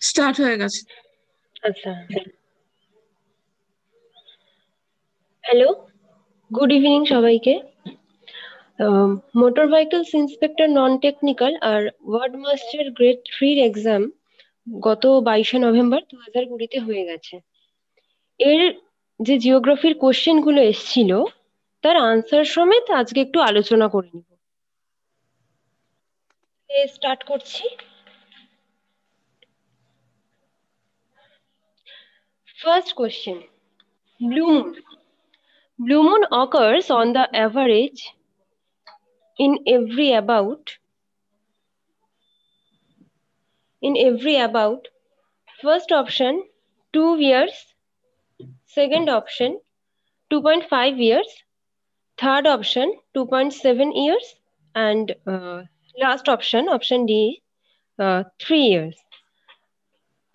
Start হয়ে গেছে। আচ্ছা। হ্যালো গুড ইভিনিং সবাইকে। Motor vehicles inspector non technical আর ওয়ার্ড মাস্টার গ্রেড থ্রির এক্সাম গত বাইশে নভেম্বর দু হাজার কুড়িতে হয়ে গেছে। এর যে জিওগ্রাফির কোশ্চেনগুলো এসছিল, তার আনসার সমেত আজকে একটু আলোচনা করে নিব। স্টার্ট করছি। First question. Blue moon. Blue moon occurs on the average in every about in every about first option 2 years second option 2.5 years third option 2.7 years and uh, last option option D uh, 3 years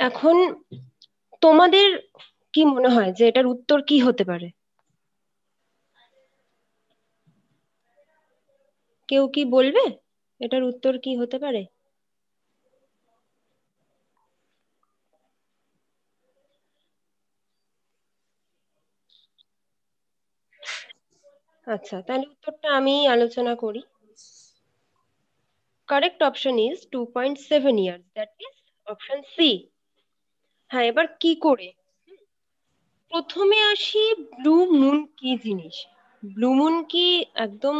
এখন তোমাদের কি মনে হয় যে এটার উত্তর কি হতে পারে? কেউ কি বলবে এটার উত্তর কি হতে পারে? আচ্ছা তাহলে উত্তরটা আমি আলোচনা করি। Correct option is two point seven years that is option C হ্যাঁ এবার কি করে? প্রথমে আসি ব্লু মুন কি জিনিস? ব্লু মুন কি একদম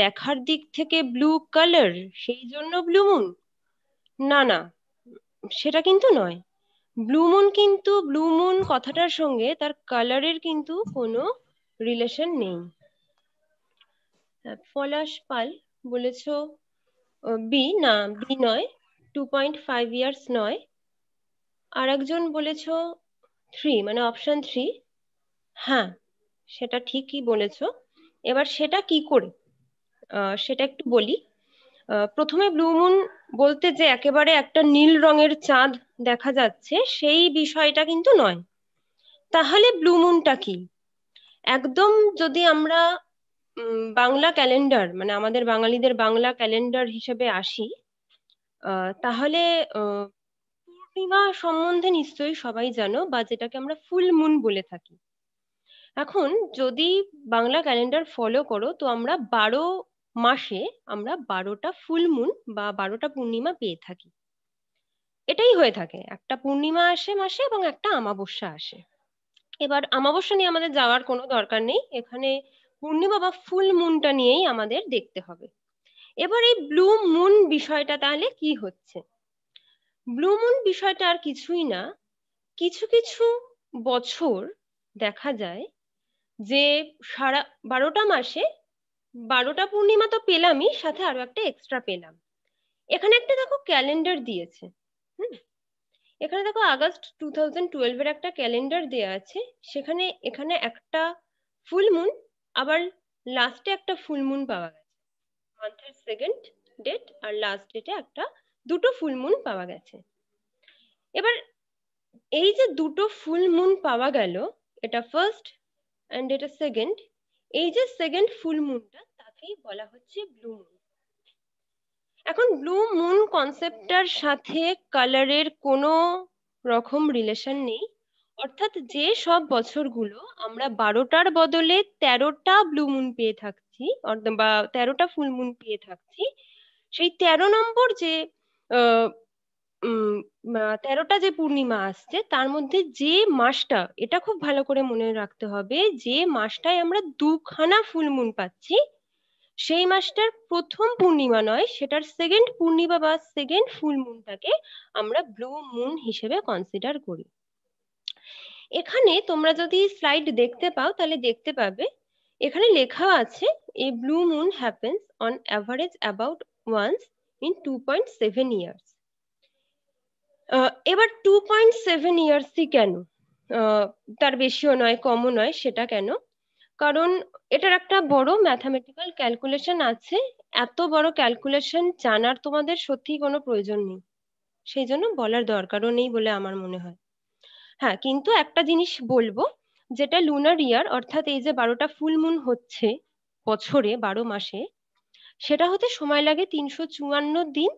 দেখার দিক থেকে ব্লু কালার? সেই জন্য ব্লু মুন না না, সেটা কিন্তু নয়। ব্লু মুন কিন্তু ব্লু মুন কথাটার সঙ্গে তার কালারের কিন্তু কোনো রিলেশন নেই। পলাশ পাল বলেছ বি, না, বি নয়, টু পয়েন্ট ফাইভ ইয়ার্স নয়। আর একজন বলেছ থ্রি মানে অপশন থ্রি হ্যাঁ সেটা ঠিকই বলেছ। এবার সেটা কি করে? সেটা একটু বলি। প্রথমে ব্লুমুন বলতে যে একেবারে একটা নীল রঙের চাঁদ দেখা যাচ্ছে, সেই বিষয়টা কিন্তু নয়। তাহলে ব্লুমুনটা কি? একদম যদি আমরা বাংলা ক্যালেন্ডার মানে আমাদের বাঙালিদের বাংলা ক্যালেন্ডার হিসেবে আসি তাহলে পূর্ণিমা সম্বন্ধে নিশ্চয়ই সবাই জানো বা যেটাকে আমরা ফুল মুন বলে থাকি। এখন যদি বাংলা ক্যালেন্ডার ফলো করো, তো আমরা বারো মাসে আমরা বারোটা ফুল মুন বা বারোটা পূর্ণিমা পেয়ে থাকি। এটাই হয়ে থাকে। একটা পূর্ণিমা আসে মাসে এবং একটা আমাবস্যা আসে। এবার আমাবস্যা নিয়ে আমাদের যাওয়ার কোনো দরকার নেই। এখানে পূর্ণিমা বা ফুল মুনটা নিয়েই আমাদের দেখতে হবে। এবার এই ব্লু মুন বিষয়টা তাহলে কি হচ্ছে? ব্লু মুন বিষয়টা আর কিছুই না। কিছু কিছু বছর দেখা যায় যে সারা বারোটা মাসে বারোটা পূর্ণিমা তো পেলামই, সাথে আরও একটা এক্সট্রা পেলাম। এখানে একটা দেখো ক্যালেন্ডার দিয়েছে, হুম? এখানে দেখো আগস্ট টু থাউজেন্ড টুয়েলভের একটা ক্যালেন্ডার দেওয়া আছে। সেখানে, এখানে একটা ফুল মুন আবার লাস্টে একটা ফুল মুন পাওয়া গেছে। মান্থের সেকেন্ড ডেট আর লাস্ট ডেটে একটা দুটো ফুল মুন পাওয়া গেছে। এবার এই যে দুটো ফুল মুন পাওয়া গেল, এটা ফার্স্ট অ্যান্ড এটা সেকেন্ড এই যে সেকেন্ড ফুল মুনটা তাকেই বলা হচ্ছে ব্লু মুন এখন ব্লু মুন কনসেপ্টটার সাথে কালারের কোনো রকম রিলেশন নেই। অর্থাৎ যে সব বছরগুলো আমরা বারোটার বদলে তেরোটা ব্লু মুন পেয়ে থাকছি বা তেরোটা ফুল মুন পেয়ে থাকছি, সেই তেরো নম্বর যে তেরোটা যে পূর্ণিমা আসছে, তার মধ্যে যে মাসটা, এটা খুব ভালো করে মনে রাখতে হবে, যে মাসটায় আমরা দুখানা ফুল মুন পাচ্ছি, সেই মাসটার প্রথম পূর্ণিমা নয়, সেটার সেকেন্ড পূর্ণিমা বা সেকেন্ড ফুল মুনটাকে আমরা ব্লু মুন হিসেবে কনসিডার করি। এখানে তোমরা যদি স্লাইড দেখতে পাও, তাহলে দেখতে পাবে, এখানে লেখা আছে a blue moon happens on average about once point seven years এবার টু পয়েন্ট সেভেন ইয়ার্সই কেন? তার বেশিও নয়, কমও নয়, সেটা কেন? কারণ এটার একটা বড় ম্যাথামেটিক্যাল ক্যালকুলেশন আছে। এত বড় ক্যালকুলেশন জানার তোমাদের সত্যি কোনো প্রয়োজন নেই। সেই জন্য বলার দরকারও নেই বলে আমার মনে হয়। হ্যাঁ কিন্তু একটা জিনিস বলব, যেটা লুনার ইয়ার অর্থাৎ এই যে বারোটা ফুল মুন হচ্ছে বছরে, বারো মাসে সেটা হতে সময় লাগে তিনশো চুয়ান্ন দিন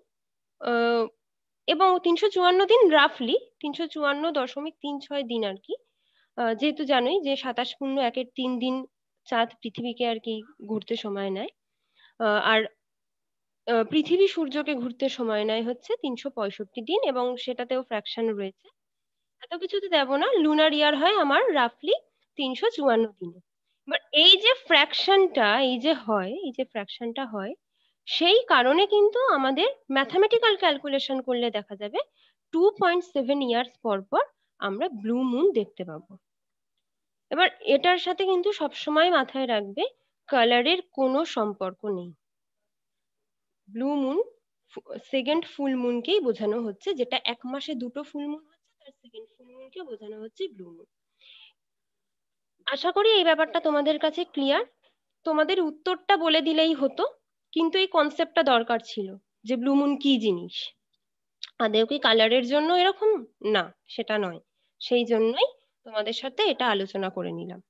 এবং তিনশো চুয়ান্ন দিন রাফলি, তিনশো চুয়ান্ন দশমিক তিন ছয় দিন আর কি। যেহেতু জানোই যে সাতাশ পূর্ণ একের তিন দিন চাঁদ পৃথিবীকে আর কি ঘুরতে সময় নেয়। আর পৃথিবী সূর্যকে ঘুরতে সময় নেয় হচ্ছে তিনশো পঁয়ষট্টি দিন, এবং সেটাতেও ফ্র্যাকশন রয়েছে। এত কিছুতে দেব না লুনার ইয়ার হয় আমার রাফলি তিনশো চুয়ান্ন দিনে। এবার এই যে ফ্র্যাকশনটা এই যে হয়, এই যে ফ্র্যাকশনটা হয়, সেই কারণে কিন্তু আমাদের ম্যাথামেটিক্যাল ক্যালকুলেশন করলে দেখা যাবে টু পয়েন্ট সেভেন ইয়ার্স পর পর আমরা ব্লু মুন দেখতে পাবো। এবার এটার সাথে কিন্তু সবসময় মাথায় রাখবে কালারের কোনো সম্পর্ক নেই। ব্লু মুন সেকেন্ড ফুল মুনকেই বোঝানো হচ্ছে, যেটা এক মাসে দুটো ফুল মুন হচ্ছে, তার সেকেন্ড ফুল মুনকে বোঝানো হচ্ছে ব্লু মুন আশা করি এই ব্যাপারটা তোমাদের কাছে ক্লিয়ার তোমাদের উত্তরটা বলে দিলেই হতো, কিন্তু এই কনসেপ্টটা দরকার ছিল যে ব্লুমুন কি জিনিস? আদেও কি কালারের জন্য এরকম? না, সেটা নয়। সেই জন্যই তোমাদের সাথে এটা আলোচনা করে নিলাম।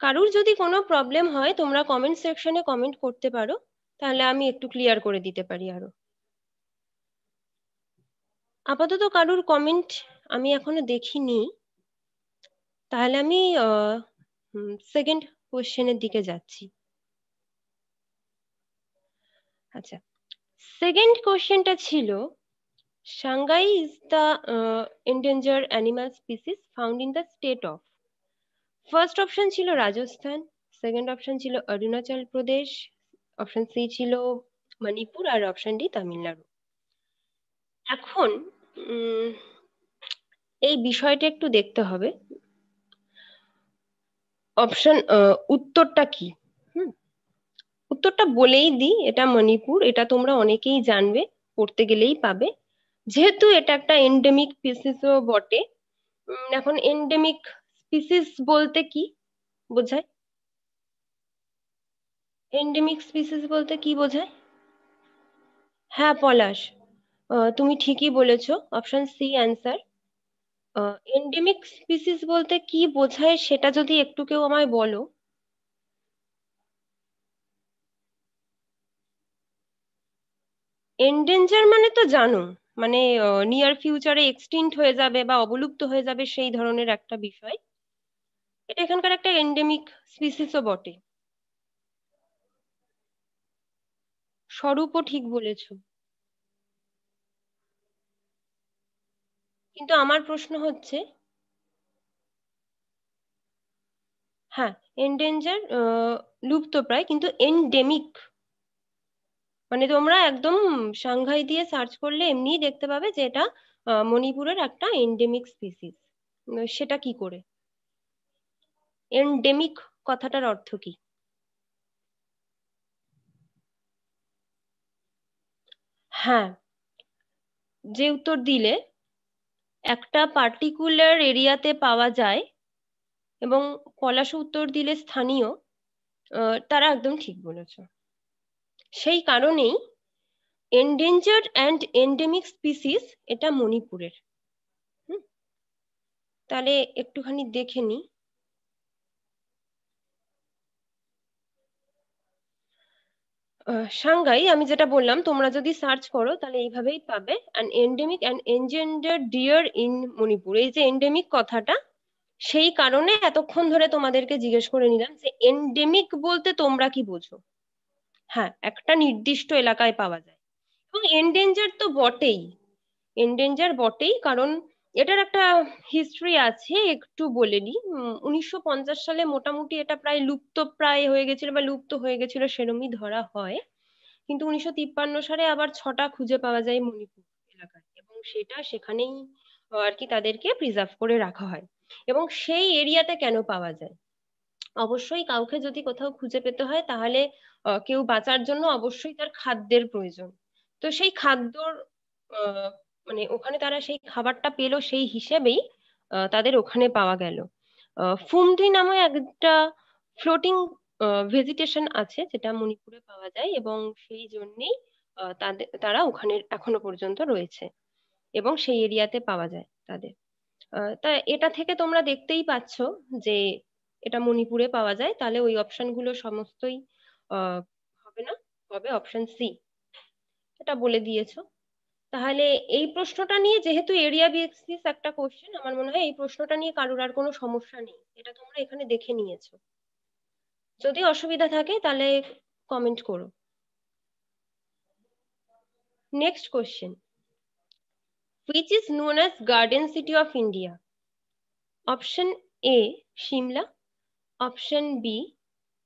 কারুর যদি কোনো প্রবলেম হয়, তোমরা কমেন্ট সেকশনে কমেন্ট করতে পারো, তাহলে আমি একটু ক্লিয়ার করে দিতে পারি আরও। আপাতত কারুর কমেন্ট আমি এখনও দেখিনি। তাহলে আমি সেকেন্ড কোশ্চেনের দিকে যাচ্ছি। আচ্ছা সেকেন্ড কোশ্চেনটা ছিল Sangai is the endanger animal species found in the state of first option ছিল রাজস্থান সেকেন্ড অপশন ছিল অরুণাচল প্রদেশ অপশন সি ছিল মণিপুর, আর অপশন ডি তামিলনাড়ু। এখন এই বিষয়টা একটু দেখতে হবে। অপশন উত্তরটা কি? উত্তরটা বলেই দিই, এটা মণিপুর, এটা তোমরা অনেকেই জানবে, পড়তে গেলেই পাবে। যেহেতু এটা একটা এন্ডেমিক স্পিসিসও বটে এখন এন্ডেমিক স্পিসিস বলতে কি বোঝায়? এন্ডেমিক স্পিসিস বলতে কি বোঝায়? হ্যাঁ পলাশ। তুমি ঠিকই বলেছ option C answer endemic species বলতে কি বোঝায় সেটা যদি একটু কেউ আমায় বলো? এন্ডেঞ্জার মানে তো জানো মানে নিয়ার ফিউচারে এক্সটিন্ট হয়ে যাবে বা অবলুপ্ত হয়ে যাবে সেই ধরনের একটা বিষয়। এটা এখানকার একটা এন্ডেমিক স্পিসিসও বটে। স্বরূপও ঠিক বলেছ। কিন্তু আমার প্রশ্ন হচ্ছে হ্যাঁ এন্ডেঞ্জার লুপ্ত প্রায়, কিন্তু এন্ডেমিক মানে তোমরা একদম সাংঘাই দিয়ে সার্চ করলে এমনিই দেখতে পাবে যে এটা মণিপুরের একটা এন্ডেমিক স্পিসিস সেটা কি করে? এন্ডেমিক কথাটার অর্থ কি? হ্যাঁ যে উত্তর দিলে একটা পার্টিকুলার এরিয়াতে পাওয়া যায় এবং পলাশ উত্তর দিলে স্থানীয় তারা একদম ঠিক বলেছ। সেই কারণেই এন্ডেঞ্জার্ড অ্যান্ড এন্ডেমিক স্পিসিস এটা মণিপুরের। তাহলে একটুখানি দেখে নিই সাংঘাই, আমি যেটা বললাম, তোমরা যদি সার্চ করো, তাহলে এইভাবেই পাবে। An endemic and endanger deer in Manipur এই যে এন্ডেমিক কথাটা, সেই কারণে এতক্ষণ ধরে তোমাদেরকে জিজ্ঞেস করে নিলাম যে এন্ডেমিক বলতে তোমরা কি বোঝো? হ্যাঁ একটা নির্দিষ্ট এলাকায় পাওয়া যায়। এবং এন্ডেঞ্জার তো বটেই। এন্ডেঞ্জার বটেই, কারণ এটার একটা হিস্ট্রি আছে, একটু বলে নি উনিশশো সালে মোটামুটি এটা প্রায় লুপ্ত প্রায় হয়ে গেছিল বা লুপ্ত হয়ে গেছিল সেরমই ধরা হয়। কিন্তু উনিশশো তিপ্পান্ন সালে আবার ছটা খুঁজে পাওয়া যায় মণিপুর এলাকায় এবং সেটা সেখানেই আর কি তাদেরকে প্রিজার্ভ করে রাখা হয়। এবং সেই এরিয়াতে কেন পাওয়া যায়? অবশ্যই কাউকে যদি কোথাও খুঁজে পেতে হয় তাহলে কেউ বাঁচার জন্য অবশ্যই তার খাদ্যের প্রয়োজন। তো সেই খাদ্যর মানে ওখানে তারা সেই খাবারটা পেল সেই হিসেবেই তাদের ওখানে পাওয়া গেল। ফুমধি নামে একটা ফ্লোটিং ভেজিটেশন আছে যেটা মণিপুরে পাওয়া যায় এবং সেই জন্যেই তাদের তারা ওখানে এখনও পর্যন্ত রয়েছে এবং সেই এরিয়াতে পাওয়া যায় তাদের। তা এটা থেকে তোমরা দেখতেই পাচ্ছ যে এটা মণিপুরে পাওয়া যায়। তাহলে ওই অপশনগুলো সমস্তই হবে না? হবে অপশন সি। এটা বলে দিয়েছ। তাহলে এই প্রশ্নটা নিয়ে যেহেতু এরিয়া বেসিস একটা কোশ্চেন আমার মনে হয় এই প্রশ্নটা নিয়ে কারোর আর কোনো সমস্যা নেই। এটা তোমরা এখানে দেখে নিয়েছো। যদি অসুবিধা থাকে তাহলে কমেন্ট করো। Next question which is known as garden city of india? Option a, shimla. Option b,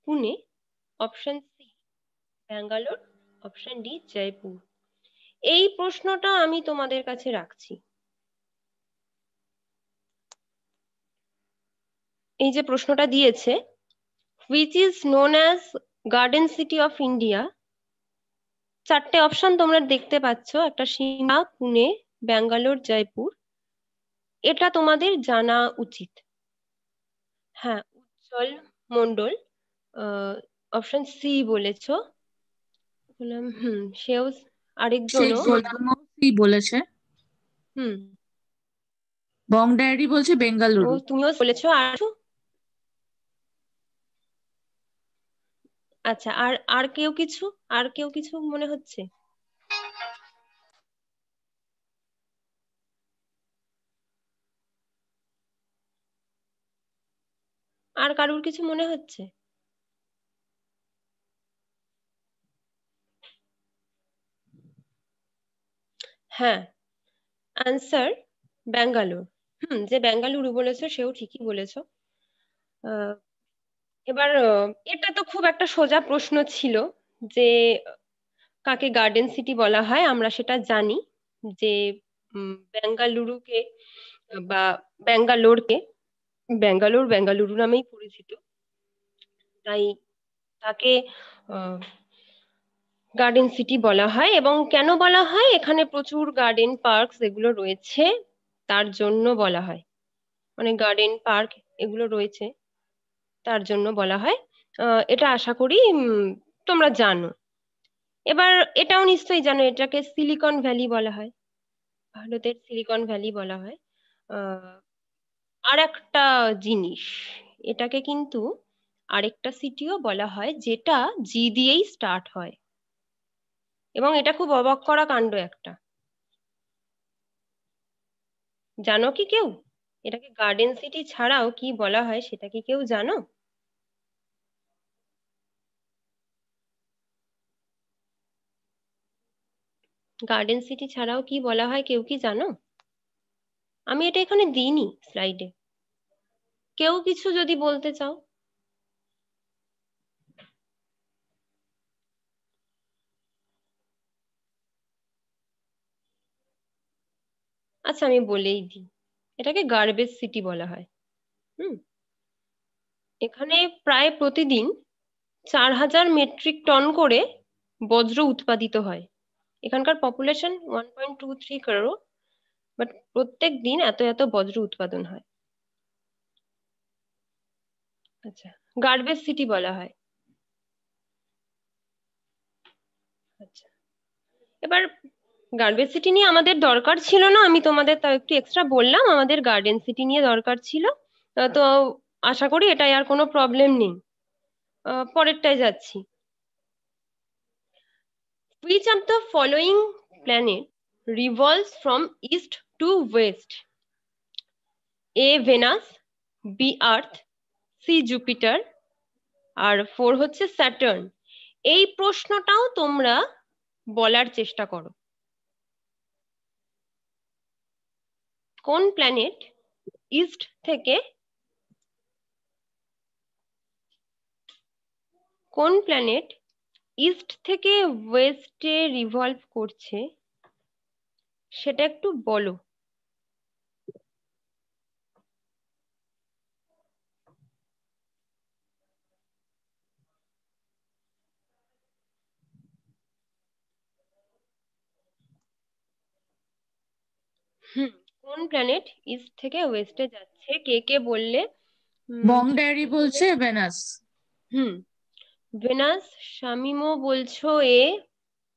pune. Option c Bangalore option D Jaipur এই প্রশ্নটা আমি তোমাদের কাছে রাখছি। এই যে প্রশ্নটা দিয়েছে which is known as garden city of India চারটে অপশন তোমরা দেখতে পাচ্ছ, একটা সীমা পুনে, ব্যাঙ্গালোর, জয়পুর। এটা তোমাদের জানা উচিত। হ্যাঁ উজ্জ্বল মন্ডল অপশন সি বলেছ। হুম, সেও আরেকজন বলেছে। হুম। বং ডায়েরি বলছে বেঙ্গালুরু। তুমিও বলেছ আর আচ্ছা আর আর কেউ কিছু? আর কেউ কিছু মনে হচ্ছে? আর কারুর কিছু মনে হচ্ছে? হ্যাঁ। আনসার ব্যাঙ্গালোর হুম, যে ব্যাঙ্গালুরু বলেছ, সেও ঠিকই বলেছ। এবার এটা তো খুব একটা সোজা প্রশ্ন ছিল যে, কাকে গার্ডেন সিটি বলা হয়, আমরা সেটা জানি যে বেঙ্গালুরুকে বা ব্যাঙ্গালোরকে ব্যাঙ্গালোর বেঙ্গালুরু নামেই পরিচিত। তাই তাকে গার্ডেন সিটি বলা হয় এবং কেন বলা হয়? এখানে প্রচুর গার্ডেন পার্কস এগুলো রয়েছে, তার জন্য বলা হয়। মানে গার্ডেন পার্ক এগুলো রয়েছে, তার জন্য বলা হয়। এটা আশা করি তোমরা জানো। এবার এটাও নিশ্চয়ই জানো, এটাকে সিলিকন ভ্যালি বলা হয়। ভারতের সিলিকন ভ্যালি বলা হয়। আর একটা জিনিস, এটাকে কিন্তু আরেকটা সিটিও বলা হয়, যেটা জি দিয়েই স্টার্ট হয়। এবং এটা খুব অবাক করা কাণ্ড একটা। জানো কি কেউ? এটাকে গার্ডেন সিটি ছাড়াও কি বলা হয় সেটা কি কেউ জানো? গার্ডেন সিটি ছাড়াও কি বলা হয় কেউ কি জানো? আমি এটা এখানে দিইনি স্লাইডে কেউ কিছু যদি বলতে চাও। আচ্ছা আমি বলেই দিই। এটাকে গার্বেজ সিটি বলা হয়। হুম? এখানে প্রায় প্রতিদিন চার হাজার মেট্রিক টন করে বজ্র উৎপাদিত হয়। এখানকার population one point two three করো বাট প্রত্যেক দিন এত এত বজ্র উৎপাদন হয়। আচ্ছা গার্বেজ সিটি বলা হয়। আচ্ছা এবার গার্বেজ সিটি নিয়ে আমাদের দরকার ছিল না, আমি তোমাদের তাও একটু এক্সট্রা বললাম, আমাদের গার্ডেন সিটি নিয়ে দরকার ছিল তো আশা করি এটাই আর কোনো প্রবলেম নেই পরেরটায় যাচ্ছি Which of the following planet revolves from east to west? A. Venus, B. Earth, C. Jupiter, আর ফোর হচ্ছে স্যাটার্ন এই প্রশ্নটাও তোমরা বলার চেষ্টা করো কোন প্ল্যানেট ইস্ট থেকে কোন প্ল্যানেট ইস্ট থেকে ওয়েস্টে রিভলভ করছে? সেটা একটু বলো। হুম। কোন প্ল্যানেট ইস্ট থেকে ওয়েস্টে যাচ্ছে? কে কে বললে? বং ডায়েরি বলছে ভেনাস। হুম। ভেনাস শামিমও বলছো এ।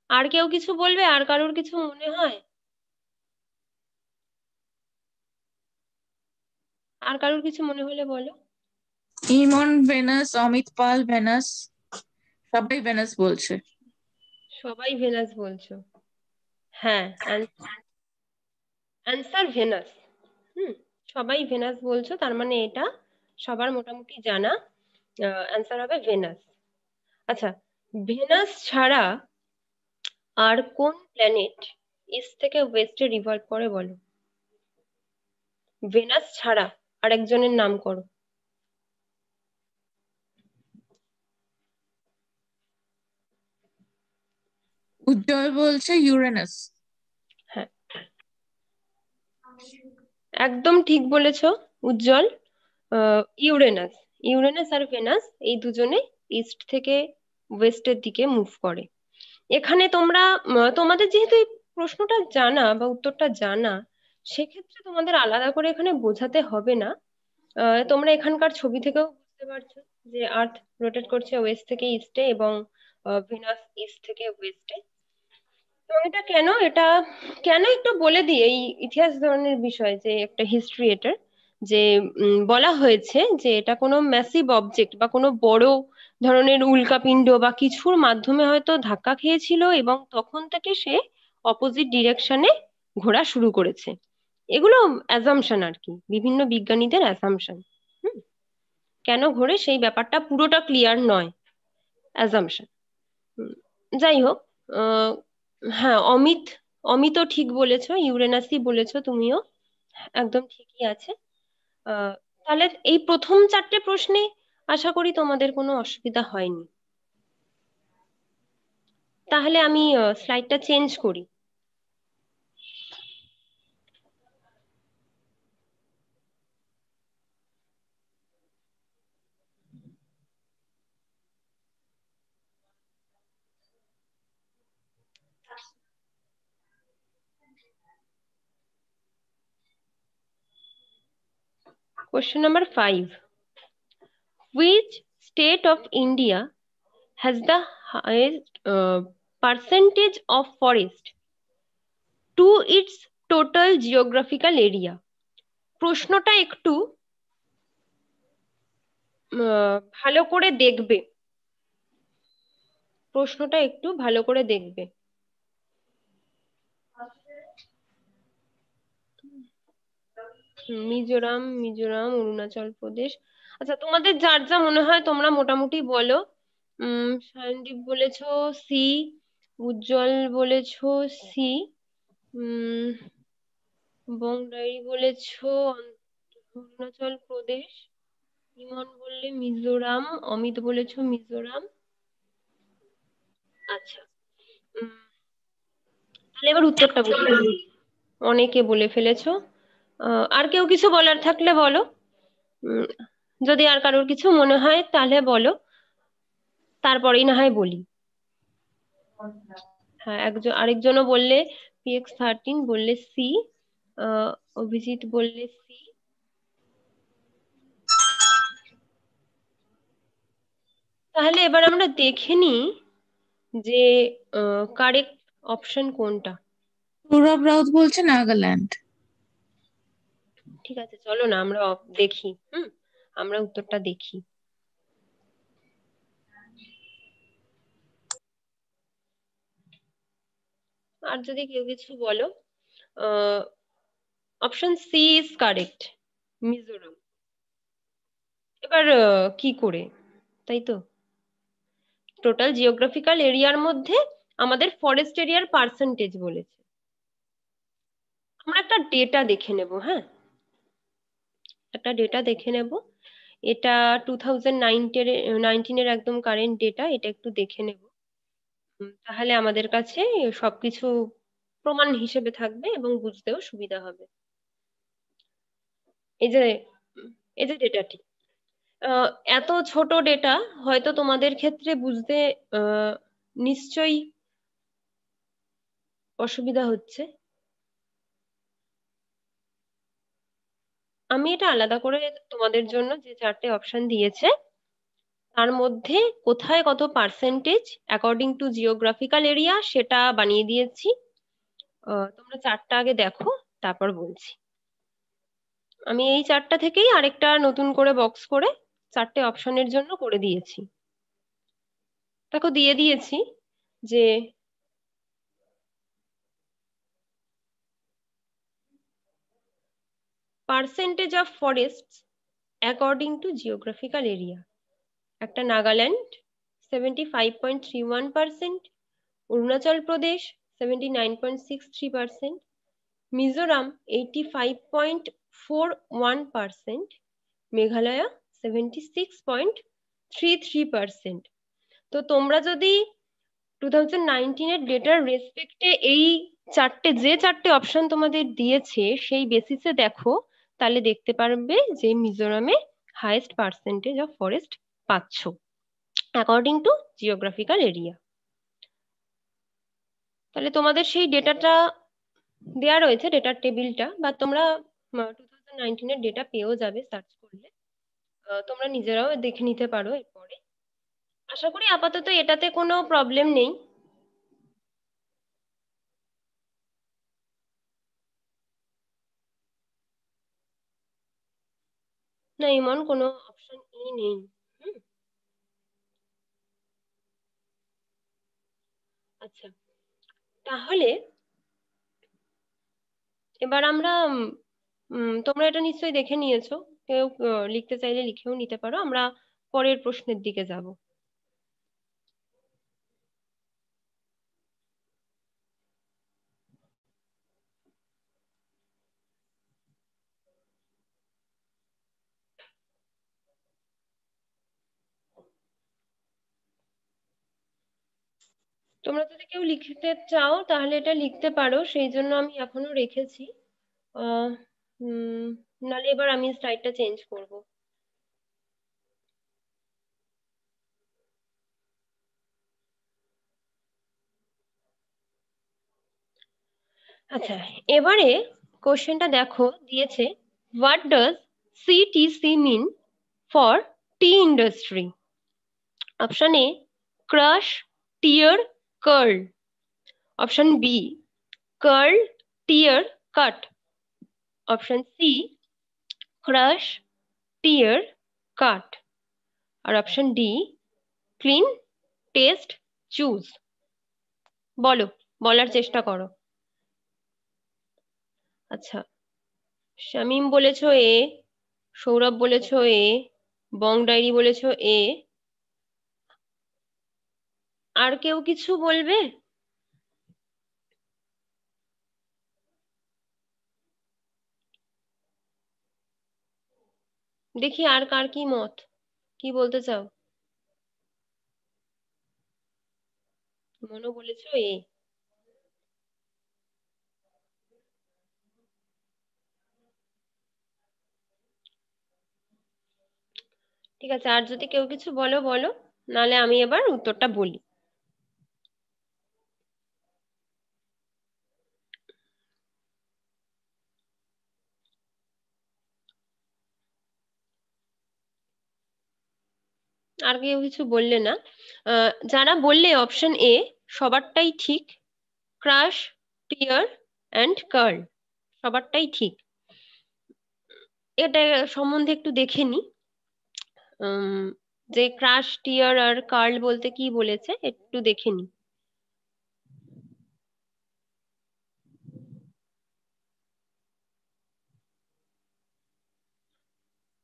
আর কেউ কিছু বলবে? আর কারোর কিছু মনে হয়? আর কারোর কিছু মনে হলে বলো। ইমন ভেনাস অমিত পাল ভেনাস সবাই ভেনাস বলছে। সবাই ভেনাস বলছো। হ্যাঁ অ্যান্সার ভেনাস হুম, সবাই ভেনাস বলছো, তার মানে এটা সবার মোটামুটি জানা। অ্যান্সার হবে ভেনাস আচ্ছা ভেনাস ছাড়া আর কোন প্ল্যানেট ইস্ট থেকে ওয়েস্টে রিভলভ করে বলো? ভেনাস ছাড়া আরেকজনের নাম করো। উজ্জ্বল বলছে ইউরেনাস হ্যাঁ একদম ঠিক বলেছ, উজ্জ্বল। ইউরেনাস ইউরেনাস আর ভেনাস এই দুজনে ইস্ট থেকে ওয়েস্টের দিকে মুভ করে। এখানে তোমরা তোমাদের যেহেতু এই প্রশ্নটা জানা বা উত্তরটা জানা, সেক্ষেত্রে তোমাদের আলাদা করে এখানে বোঝাতে হবে না। তোমরা এখানকার ছবি থেকেও বুঝতে পারছ যে আর্থ রোটেট করছে ওয়েস্ট থেকে ইস্টে এবং ভেনাস ইস্ট থেকে ওয়েস্টে এটা কেন? এটা কেন একটু বলে দিই এই ইতিহাস ধরনের বিষয় যে একটা হিস্ট্রি এটার, যে বলা হয়েছে যে এটা কোনো ম্যাসিভ অবজেক্ট বা কোনো বড় ধরনের উল্কাপিণ্ড বা কিছুর মাধ্যমে হয়তো ধাক্কা খেয়েছিল এবং তখন থেকে সে অপোজিট ডিরেকশনে ঘোরা শুরু করেছে। এগুলো অ্যাজামশন আর কি, বিভিন্ন বিজ্ঞানীদের অ্যাজামশন কেন ঘোরে? সেই ব্যাপারটা পুরোটা ক্লিয়ার নয়। অ্যাজামশন যাই হোক হ্যাঁ অমিত, অমিতও ঠিক বলেছ, ইউরেনাসই বলেছ তুমিও। একদম ঠিকই আছে। তাহলে এই প্রথম চারটে প্রশ্নে আশা করি তোমাদের কোনো অসুবিধা হয়নি। তাহলে আমি স্লাইডটা চেঞ্জ করি। Question number five. Which state of India has the highest uh, percentage of forest to its total geographical area? প্রশ্নটা একটু ভালো করে দেখবে প্রশ্নটা একটু ভালো করে দেখবে মিজোরাম মিজোরাম, অরুণাচল প্রদেশ। আচ্ছা তোমাদের যার যা মনে হয় তোমরা মোটামুটি বলো। উম, সায়নদীপ বলেছ সি উজ্জ্বল বলেছ সি উম বংডাই বলেছ অরুণাচল প্রদেশ, ইমন বললে মিজোরাম, অমিত বলেছ মিজোরাম। আচ্ছা তাহলে এবার উত্তরটা বলি। অনেকে বলে ফেলেছো। আর কেউ কিছু বলার থাকলে বলো। যদি আর কারোর কিছু মনে হয় তাহলে বলো। তারপরেই না হয় বলি। হ্যাঁ একজন আরেকজনও বললে পিএক্স থার্টিন বললে সি অভিজিৎ বললে সি তাহলে এবার আমরা দেখে নিই যে কারেক্ট অপশন কোনটা। সৌরভ রাউত বলছে নাগাল্যান্ড। ঠিক আছে, চলো না, আমরা দেখি, হুম? আমরা উত্তরটা দেখি। আর যদি কেউ কিছু বলো option C is correct Mizoram. এবার কি করে, তাই তো? টোটাল জিওগ্রাফিক্যাল এরিয়ার মধ্যে আমাদের ফরেস্ট এরিয়ার পার্সেন্টেজ বলেছে। আমরা একটা ডেটা দেখে নেব হ্যাঁ? একটা ডেটা দেখে নেব। এটা টু থাউজেন্ড নাইনটিনের একদম কারেন্ট ডেটা এটা একটু দেখে নেব। তাহলে আমাদের কাছে সবকিছু প্রমাণ হিসেবে থাকবে এবং বুঝতেও সুবিধা হবে। এই যে এই যে ডেটাটি এত ছোট ডেটা হয়তো তোমাদের ক্ষেত্রে বুঝতে নিশ্চয়ই অসুবিধা হচ্ছে। আমি এটা আলাদা করে তোমাদের জন্য যে চারটে অপশন দিয়েছে, তার মধ্যে কোথায় কত percentage according to geographical area সেটা বানিয়ে দিয়েছি। তোমরা চারটা আগে দেখো, তারপর বলছি। আমি এই চারটা থেকেই আরেকটা নতুন করে বক্স করে চারটে অপশনের জন্য করে দিয়েছি। দেখো, দিয়ে দিয়েছি যে percentage of forest according to geographical area একটা Nagaland seventy five point three one percent Arunachal Pradesh seventy nine point six three percent Mizoram eighty five point four one percent Meghalaya seventy six point three three percent তো তোমরা যদি two thousand ডেটার রেসপেক্টে এই চারটে, যে চারটে option তোমাদের দিয়েছে, সেই বেসিসে দেখো তাহলে দেখতে পারবে যে মিজোরামে হাইয়েস্ট পার্সেন্টেজ অফ ফরেস্ট পাচ্ছ অ্যাকর্ডিং টু জিওগ্রাফিক্যাল এরিয়া তাহলে তোমাদের সেই ডেটাটা দেয়া রয়েছে ডেটার টেবিলটা বা তোমরা টু থাউজেন্ড নাইনটিনের ডেটা পেয়েও যাবে সার্চ করলে। তোমরা নিজেরাও দেখে নিতে পারো এরপরে। আশা করি আপাতত এটাতে কোনো প্রবলেম নেই। না ইমন কোনো অপশন ই নেই। আচ্ছা তাহলে এবার আমরা তোমরা এটা নিশ্চয়ই দেখে নিয়েছো। কেউ লিখতে চাইলে লিখেও নিতে পারো। আমরা পরের প্রশ্নের দিকে যাব। তোমরা যদি কেউ লিখতে চাও, তাহলে এটা লিখতে পারো। সেই জন্য আমি এখনও রেখেছি। নাহলে এবার আমি স্লাইডটা চেঞ্জ করব। আচ্ছা এবারে কোশ্চেনটা দেখো, দিয়েছে what does CTC mean for tea industry option A crush tear curl. Option B, curl, tear, cut. Option C, crush, tear, cut. R option D clean taste choose বলো বলার চেষ্টা করো আচ্ছা শামিম বলেছ এ সৌরভ বলেছ এ বং ডায়েরি বলেছ এ আর কেউ কিছু বলবে? দেখি আর কার কি মত। কি বলতে চাও? মনো বলেছ এ। ঠিক আছে, আর যদি কেউ কিছু বলো বলো। নালে আমি এবার উত্তরটা বলি। আর কেউ কিছু বললে না। যারা বললে অপশন এ সবারটাই ঠিক। ক্রাশ টিয়ার অ্যান্ড কার্ল সবারটাই ঠিক। এটা সম্বন্ধে একটু দেখে নি। যে ক্রাশ টিয়ার আর কার্ল বলতে কি বলেছে, একটু দেখে নি।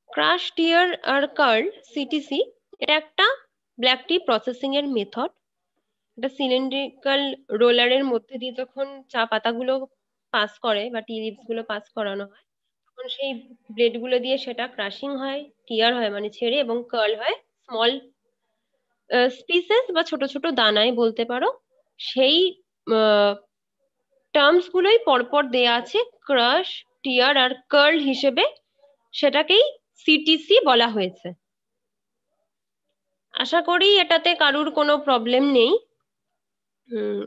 ক্রাশ টিয়ার আর কার্ল সিটিসি এটা একটা ব্ল্যাক টি প্রসেসিং এর মেথড এটা সিলিন্ড্রিক্যাল রোলারের মধ্যে দিয়ে যখন চা পাতাগুলো পাস করে বা টি লিভসগুলো পাস করানো হয়, তখন সেই ব্লেডগুলো দিয়ে সেটা ক্রাশিং হয় টিয়ার হয় মানে ছেড়ে এবং কার্ল হয়। স্মল স্পিসেস বা ছোট ছোট দানায় বলতে পারো, সেই টার্মস গুলোই পরপর দেয়া আছে ক্রাশ টিয়ার আর কার্ল হিসেবে। সেটাকেই সিটিসি বলা হয়েছে। আশা করি এটাতে কারুর কোনো প্রবলেম নেই। হুম,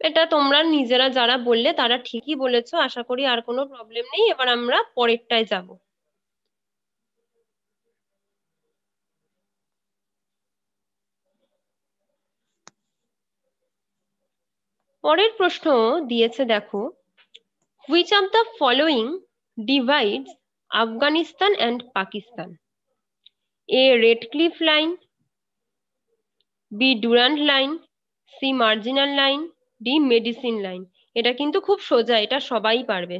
এটা তোমরা নিজেরা যারা বললে তারা ঠিকই বলেছ, আশা করি আর কোনো প্রবলেম নেই। এবার আমরা পরেরটায় যাব। পরের প্রশ্ন দিয়েছে, দেখো which of the following divides Afghanistan and Pakistan A. Redcliffe line, B. Durant line, C. Marginal line, D. Medicine line. এটা কিন্তু খুব সোজা এটা সবাই পারবে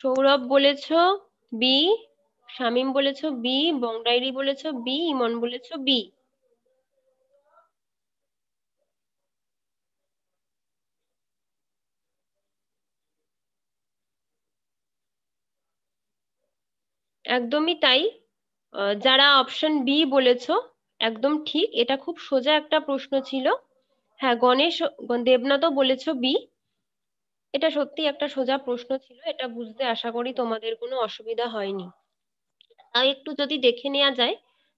সৌরভ বলেছ বি শামীম বলেছ বি বংডাইরি বলেছ বি ইমন বলেছ বি একদমই তাই। যারা অপশন বি বলেছ, একদম ঠিক। এটা খুব সোজা একটা প্রশ্ন ছিল। হ্যাঁ গণেশ, দেবনাথও বলেছ বি এটা সত্যি একটা সোজা প্রশ্ন ছিল। এটা বুঝতে আশা করি তোমাদের কোনো অসুবিধা হয়নি। আর একটু যদি দেখে নেওয়া যায়,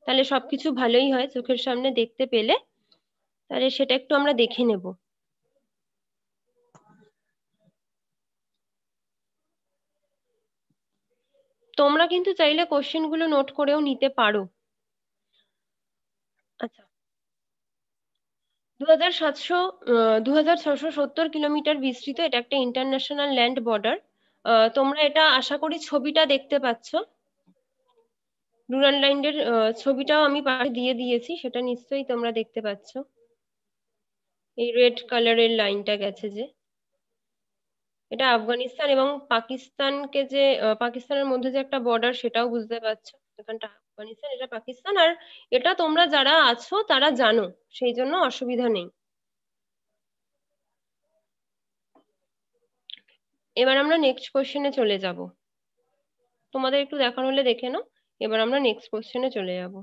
তাহলে সবকিছু ভালোই হয় চোখের সামনে দেখতে পেলে। তাহলে সেটা একটু আমরা দেখে নেব। তোমরা কিন্তু চাইলে কোশ্চেনগুলো নোট করেও নিতে পারো। আচ্ছা। দু হাজার সাতশো দু হাজার ছশো সত্তর কিলোমিটার বিস্তৃত, এটা একটা ইন্টারন্যাশনাল ল্যান্ড বর্ডার তোমরা এটা আশা করি ছবিটা দেখতে পাচ্ছ। রুরাল লাইনের ছবিটাও আমি পাশে দিয়ে দিয়েছি, সেটা নিশ্চয়ই তোমরা দেখতে পাচ্ছ। এই রেড কালারের লাইনটা গেছে যে। এটা আফগানিস্তান এবং পাকিস্তানকে যে পাকিস্তানের মধ্যে যে একটা বর্ডার সেটাও বুঝতে পারছ। এখানটা আফগানিস্তান, এটা পাকিস্তান আর এটা তোমরা যারা আছো তারা জানো, সেই জন্য অসুবিধা নেই। এবার আমরা নেক্সট কোশ্চেনে চলে যাব। তোমাদের একটু দেখানো হলে দেখে নাও। এবার আমরা নেক্সট কোশ্চেনে চলে যাব।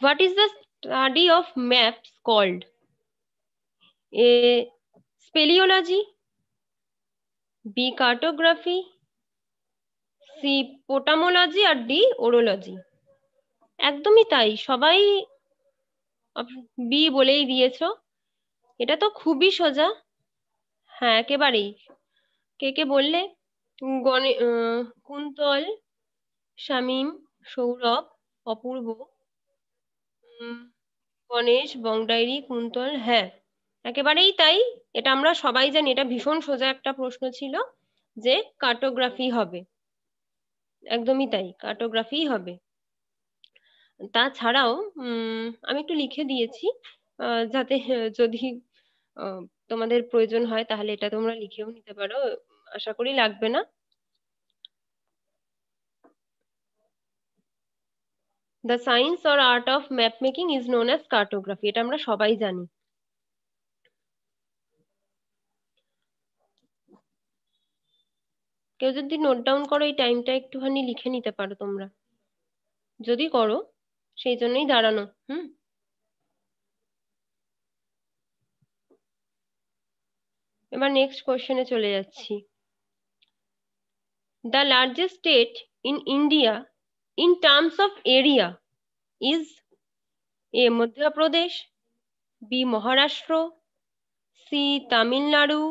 What is the study of maps called? A. Speleology, B. Cartography C potamology R D orology একদমই তাই, সবাই বি বলেই দিয়েছ এটা তো খুবই সোজা হ্যাঁ একেবারেই কে কে বললে গণে কুন্তল, শামীম, সৌরভ, অপূর্ব গণেশ, বংডাইরি, কুন্তল হ্যাঁ। একেবারেই তাই। এটা আমরা সবাই জানি, এটা ভীষণ সোজা একটা প্রশ্ন ছিল যে কার্টোগ্রাফি হবে। একদমই তাই কার্টোগ্রাফি হবে। তাছাড়াও আমি একটু লিখে দিয়েছি যাতে, যদি তোমাদের প্রয়োজন হয়, তাহলে এটা তোমরা লিখেও নিতে পারো। আশা করি লাগবে না। The science or art of map making is known as cartography এটা আমরা সবাই জানি। কেউ যদি নোট ডাউন করো, এই টাইমটা একটুখানি লিখে নিতে পারো তোমরা। যদি করো, সেই জন্যই দাঁড়ানো, হুম? এবার নেক্সট কোয়েশ্চেনে চলে যাচ্ছি। The largest state in India in terms of area is A Madhya Pradesh B Maharashtra C Tamil Nadu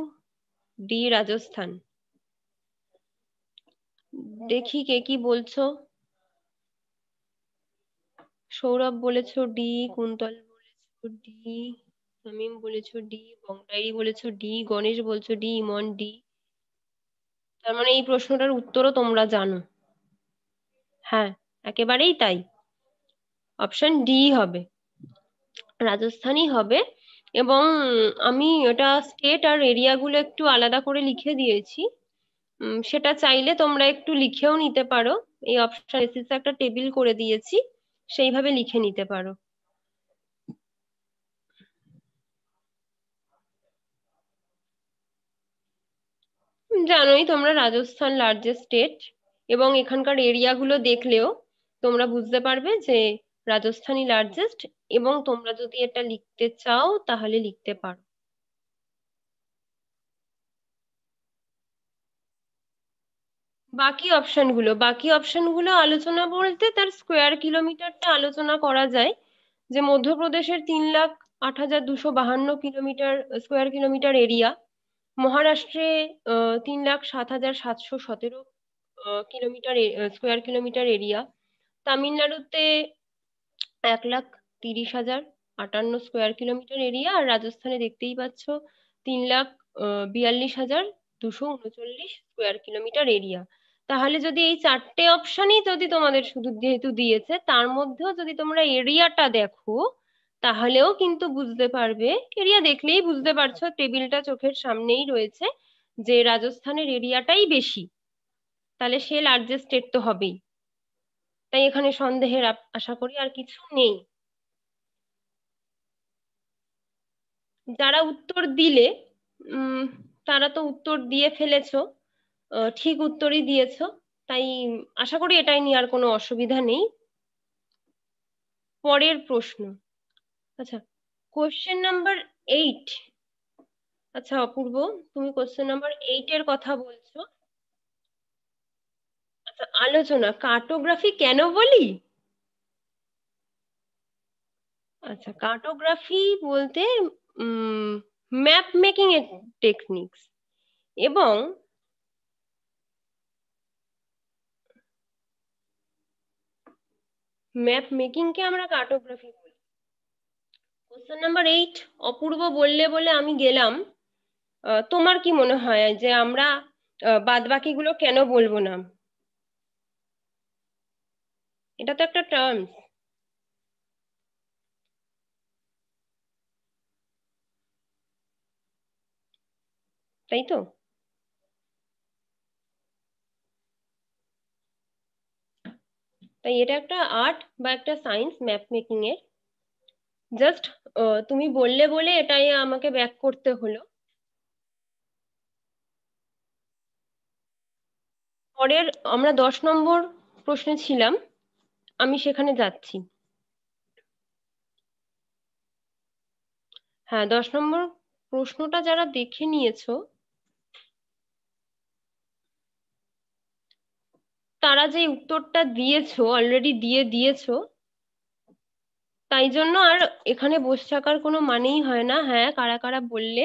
D Rajasthan দেখি কে কি বলছো। সৌরভ বলেছ ডি কুন্তল বলেছ ডি শামিম বলেছ ডি বংডাইরি বলেছ ডি গণেশ বলছো ডি ইমন ডি তার মানে এই প্রশ্নটার উত্তরও তোমরা জানো। হ্যাঁ একেবারেই তাই। অপশন ডি হবে রাজস্থানই হবে এবং আমি ওটা স্টেট আর এরিয়াগুলো একটু আলাদা করে লিখে দিয়েছি। সেটা চাইলে তোমরা একটু লিখেও নিতে পারো। এই অপশন বেসিসে একটা টেবিল করে দিয়েছি, সেইভাবে লিখে নিতে পারো। জানোই তোমরা রাজস্থান লার্জেস্ট স্টেট এবং এখানকার এরিয়াগুলো দেখলেও তোমরা বুঝতে পারবে যে রাজস্থানই লার্জেস্ট এবং তোমরা যদি এটা লিখতে চাও তাহলে লিখতে পারো। বাকি অপশনগুলো বাকি অপশনগুলো আলোচনা বলতে তার স্কোয়ার কিলোমিটারটা আলোচনা করা যায় যে মধ্যপ্রদেশের তিন লাখ আট হাজার দুশো বাহান্ন কিলোমিটার স্কোয়ার কিলোমিটার এরিয়া মহারাষ্ট্রে তিন লাখ সাত হাজার সাতশো সতেরো কিলোমিটার স্কোয়ার কিলোমিটার এরিয়া তামিলনাড়ুতে এক লাখ তিরিশ হাজার আটান্ন স্কোয়ার কিলোমিটার এরিয়া আর রাজস্থানে দেখতেই পাচ্ছ তিন লাখ বিয়াল্লিশ হাজার দুশো উনচল্লিশ স্কোয়ার কিলোমিটার এরিয়া তাহলে যদি এই চারটে অপশনই যদি তোমাদের শুধু যেহেতু দিয়েছে, তার মধ্যেও যদি তোমরা এরিয়াটা দেখো, তাহলেও কিন্তু বুঝতে পারবে। এরিয়া দেখলেই বুঝতে পারছ টেবিলটা চোখের সামনেই রয়েছে যে রাজস্থানের এরিয়াটাই বেশি। তাহলে সে লার্জেস্ট স্টেট তো হবেই। তাই এখানে সন্দেহের আশা করি আর কিছু নেই। যারা উত্তর দিলে তারা তো উত্তর দিয়ে ফেলেছো ঠিক উত্তরই দিয়েছ, তাই আশা করি এটাই নিয়ে আর কোনো অসুবিধা নেই। পরের প্রশ্ন। আচ্ছা কোয়েশ্চেন নাম্বার এইট আচ্ছা অপূর্ব, তুমি কোয়েশ্চেন নাম্বার এইটের কথা বলছো। আলোচনা কার্টোগ্রাফি কেন বলি? আচ্ছা কার্টোগ্রাফি বলতে ম্যাপ মেকিং এর টেকনিক্স এবং ম্যাপ মেকিং কে আমরা কার্টোগ্রাফি বলি। কোশ্চেন নাম্বার এইট অপূর্ব বললে বলে আমি গেলাম। তোমার কি মনে হয় যে আমরা বাদ বাকিগুলো কেন বলব না? এটা তো একটা টার্মস তাই তো? তাই এটা একটা আর্ট বা একটা সায়েন্স ম্যাপ মেকিং এর জাস্ট তুমি বললে বলে এটাই আমাকে ব্যাক করতে হলো। পরের আমরা দশ নম্বর প্রশ্নে ছিলাম। আমি সেখানে যাচ্ছি। হ্যাঁ দশ নম্বর প্রশ্নটা যারা দেখে নিয়েছো, তারা যে উত্তরটা দিয়েছ অলরেডি দিয়ে দিয়েছ, তাই জন্য আর এখানে বসে থাকার কোনো মানেই হয় না। হ্যাঁ কারা কারা বললে?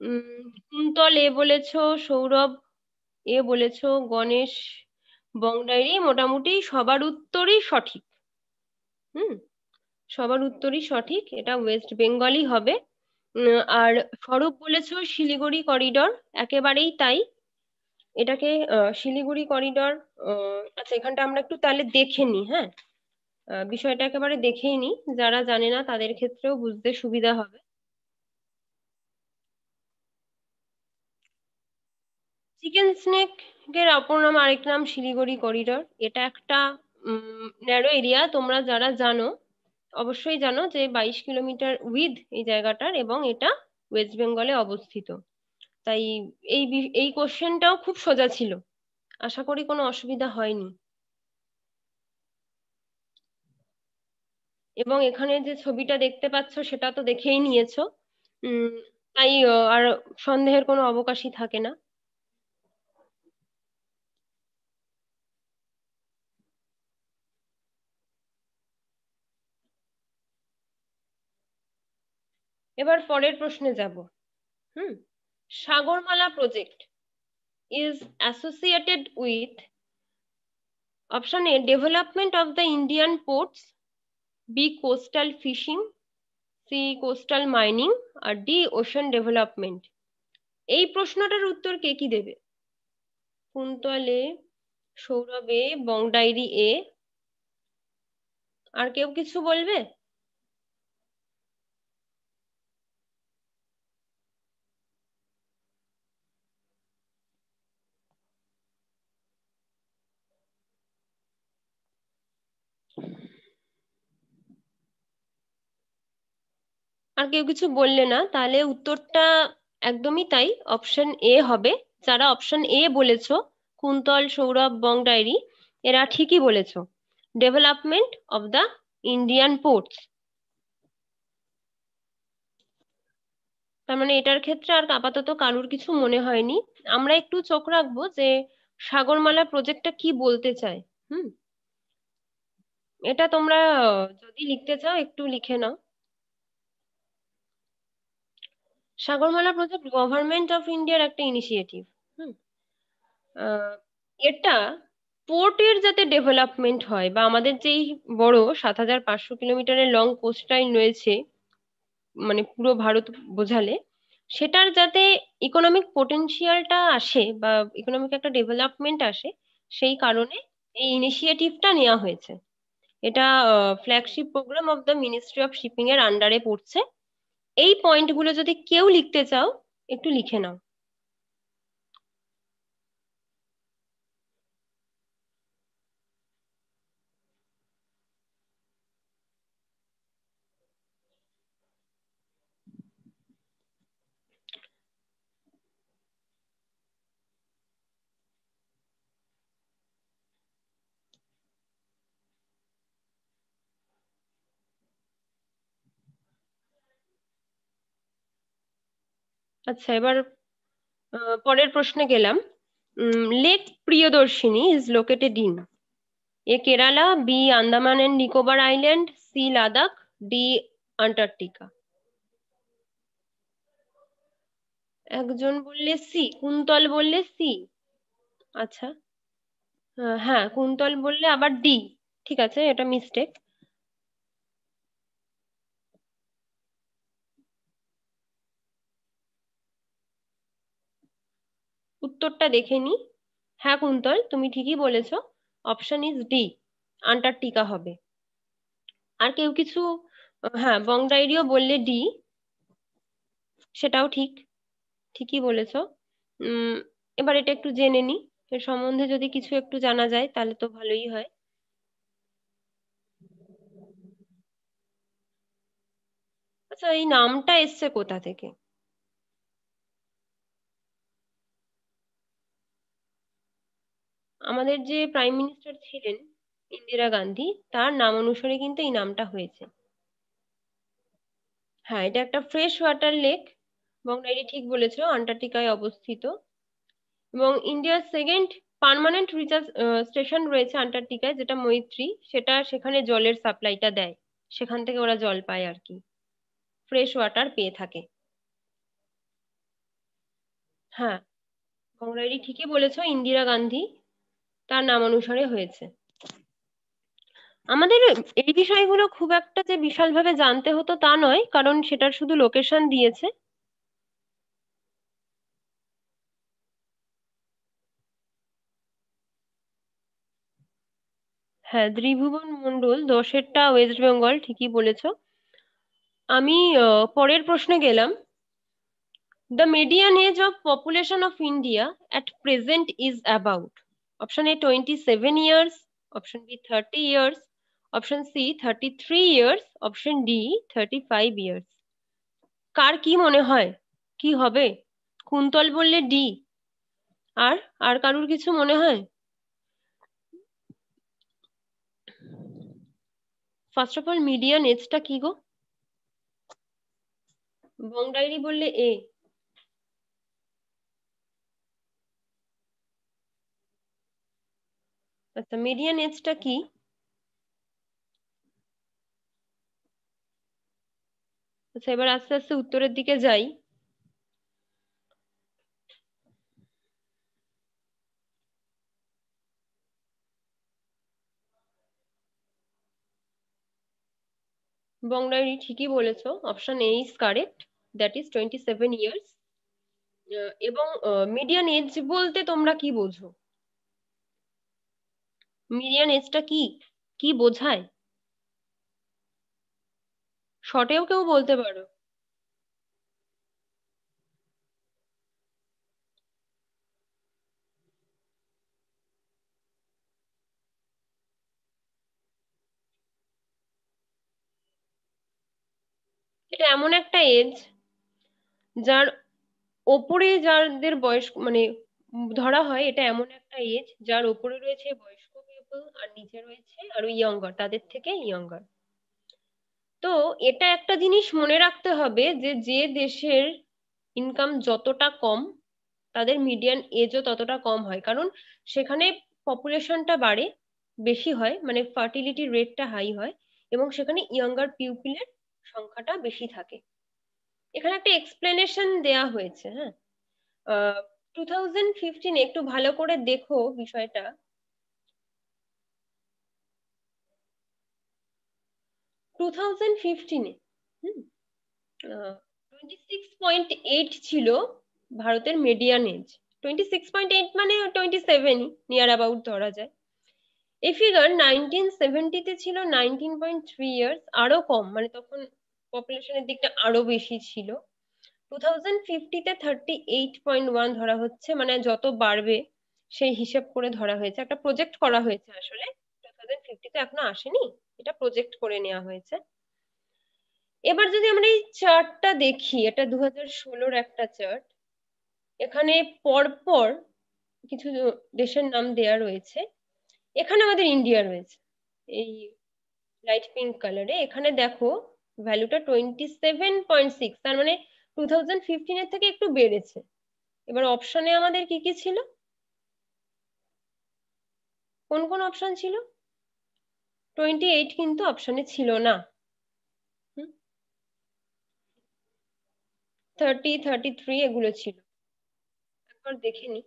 উম, কুন্তল এ বলেছ, সৌরভ এ বলেছ, গণেশ বংডাইরি মোটামুটি সবার উত্তরই সঠিক। হুম, সবার উত্তরই সঠিক, এটা ওয়েস্ট বেঙ্গলই হবে। আর স্বরূপ বলেছ শিলিগুড়ি করিডর, একেবারেই তাই। এটাকে শিলিগুড়ি করিডর আচ্ছা এখানটা আমরা একটু তাহলে দেখে নিই হ্যাঁ? বিষয়টা একেবারে দেখেই নি যারা জানে না তাদের ক্ষেত্রেও বুঝতে সুবিধা হবে। চিকেন স্নেক এর অপর নাম, আরেক নাম শিলিগুড়ি করিডোর। এটা একটা ন্যারো এরিয়া তোমরা যারা জানো, অবশ্যই জানো যে বাইশ কিলোমিটার উইথ এই জায়গাটার এবং এটা ওয়েস্ট বেঙ্গলে অবস্থিত। তাই এই এই কোশ্চেনটাও খুব সোজা ছিল। আশা করি কোনো অসুবিধা হয়নি। এবং এখানে যে ছবিটা দেখতে পাচ্ছ, সেটা তো দেখেই নিয়েছো। উম, তাই আর সন্দেহের কোনো অবকাশই থাকে না। এবার পরের প্রশ্নে যাব। হুম? Sagarmala project is associated with option A development of the Indian ports B coastal fishing C coastal mining R D ocean development এই প্রশ্নটার উত্তর কে কি দেবে? কুন্তল এ সৌরভ এ বংডাইরি এ। আর কেউ কিছু বলবে? আর কেউ কিছু বললে না, তাহলে উত্তরটা একদমই তাই অপশন এ হবে। যারা অপশন এ বলেছ, কুন্তল, সৌরভ, বং ডায়েরি, এরা ঠিকই বলেছ। Development of the Indian ports তার মানে এটার ক্ষেত্রে আর আপাতত কারুর কিছু মনে হয়নি। আমরা একটু চোখ রাখব যে সাগরমালা প্রজেক্টটা কি বলতে চায়। হুম? এটা তোমরা যদি লিখতে চাও, একটু লিখে নাও। সাগরমালা প্রজেক্ট গভর্নমেন্ট অফ ইন্ডিয়ার একটা ইনিশিয়েটিভ হুম? এটা পোর্টের যাতে ডেভেলপমেন্ট হয় বা আমাদের যেই বড় সাত হাজার পাঁচশো কিলোমিটারের লং কোস্ট লাইন রয়েছে মানে পুরো ভারত বোঝালে, সেটার যাতে ইকোনমিক পোটেনশিয়ালটা আসে বা ইকোনমিক একটা ডেভেলপমেন্ট আসে, সেই কারণে এই ইনিশিয়েটিভটা নেওয়া হয়েছে। এটা flagship programme of the ministry of shipping এর আন্ডারে পড়ছে। এই পয়েন্টগুলো যদি কেউ লিখতে চাও একটু লিখে নাও। আচ্ছা এবার পরের প্রশ্নে গেলাম। Lake Priyadarshini is located in A Kerala B Andaman and Nicobar island C Ladakh D Antarctica একজন বললে সি কুন্তল বললে সি আচ্ছা হ্যাঁ কুন্তল বললে আবার ডি ঠিক আছে, এটা মিস্টেক উত্তরটা দেখে নি। হ্যাঁ কুন্তল, তুমি ঠিকই বলেছ। অপশন ইজ ডি আন্টার্কটিকা হবে। আর কেউ কিছু হ্যাঁ বং ডায়েরিও বললে ডি সেটাও ঠিক, ঠিকই বলেছ। এবার এটা একটু জেনে নি। এর সম্বন্ধে যদি কিছু একটু জানা যায়, তাহলে তো ভালোই হয়। আচ্ছা এই নামটা এসছে কোথা থেকে? আমাদের যে প্রাইম মিনিস্টার ছিলেন ইন্দিরা গান্ধী, তার নাম অনুসারে কিন্তু এই নামটা হয়েছে। হ্যাঁ এটা একটা ফ্রেশ ওয়াটার লেক এবং এটি ঠিক বলেছিল আন্টার্কটিকায় অবস্থিত। এবং ইন্ডিয়ার সেকেন্ড পার্মানেন্ট রিচার্জ স্টেশন রয়েছে আন্টার্কটিকায় যেটা মৈত্রী, সেটা সেখানে জলের সাপ্লাইটা দেয়। সেখান থেকে ওরা জল পায় আর কি। ফ্রেশ ওয়াটার পেয়ে থাকে। হ্যাঁ কংরাইডি ঠিকই বলেছ, ইন্দিরা গান্ধী তার নাম অনুসারে হয়েছে। আমাদের এই বিষয়গুলো খুব একটা যে বিশালভাবে জানতে হতো তা নয়, কারণ সেটার শুধু লোকেশন দিয়েছে। হ্যাঁ ত্রিভুবন মন্ডল দশেরটা ওয়েস্ট বেঙ্গল, ঠিকই বলেছ। আমি পরের প্রশ্নে গেলাম। The median age of population of India at present is about option A twenty seven years option B thirty years option C thirty three years option D thirty five years কার কি মনে হয়? কি হবে? কুন্তল বললে ডি। আর আর কারুর কিছু মনে হয়? ফার্স্ট অফ অল মিডিয়ান এজটা কি গো? বং ডায়েরি বললে এ আচ্ছা মিডিয়ান এজটা কি আচ্ছা এবার আস্তে আস্তে উত্তরের দিকে যাই। বংডাইরি ঠিকই বলেছ option A is correct that is twenty seven years এবং মিডিয়ান এজ বলতে তোমরা কি বোঝো? মিডিয়ান এজটা কি? কি বোঝায়? শর্টেও কেউ বলতে পারো। এটা এমন একটা এজ যার ওপরে যাদের বয়স মানে ধরা হয় এটা এমন একটা এজ যার ওপরে রয়েছে পিপল আর নিচে রয়েছে আরও ইয়ঙ্গার তাদের থেকে ইয়ঙ্গার তো এটা একটা জিনিস মনে রাখতে হবে যে যে দেশের ইনকাম যতটা কম, তাদের মিডিয়ান এজও ততটা কম হয়। কারণ সেখানে পপুলেশনটা বাড়ে, বেশি হয় মানে ফার্টিলিটি রেটটা হাই হয় এবং সেখানে ইয়ঙ্গার পিউপিলের সংখ্যাটা বেশি থাকে। এখানে একটা এক্সপ্লেনেশন দেয়া হয়েছে হ্যাঁ? টু থাউজেন্ড ফিফটিন একটু ভালো করে দেখো বিষয়টা। টু থাউজেন্ড ফিফটিনে hmm twenty six point eight ছিল ভারতের median age twenty six point eight মানে টোয়েন্টি সেভেনই নিয়ার অ্যাবাউট ধরা যায়। এই ফিগার নাইনটিন সেভেন্টিতে ছিল নাইনটিন পয়েন্ট থ্রি ইয়ার্স আরও কম মানে তখন পপুলেশনের দিকটা আরও বেশি ছিল। টু থাউজেন্ড ফিফটিতে থার্টি এইট পয়েন্ট ওয়ান ধরা হচ্ছে মানে যত বাড়বে সেই হিসেব করে ধরা হয়েছে। একটা প্রজেক্ট করা হয়েছে আসলে। থাউজেন্ড ফিফটিতে এখনও আসেনি? এটা প্রজেক্ট করে নেওয়া হয়েছে। এবার যদি আমরা এই চার্টটা দেখি, এটা দু হাজার ষোলোর একটা চার্ট এখানে পরপর কিছু দেশের নাম দেয়া রয়েছে। এখানে আমাদের ইন্ডিয়া রয়েছে, এই লাইট পিঙ্ক কালারে এখানে দেখো ভ্যালুটা টোয়েন্টি সেভেন পয়েন্ট সিক্স তার মানে টু থাউজেন্ড ফিফটিনের থেকে একটু বেড়েছে। এবার অপশনে আমাদের কি কি ছিল? কোন কোন অপশন ছিল? টোয়েন্টি এইট কিন্তু অপশনে ছিল না। থার্টি থার্টি থ্রি এগুলো ছিল। একবার দেখে নি।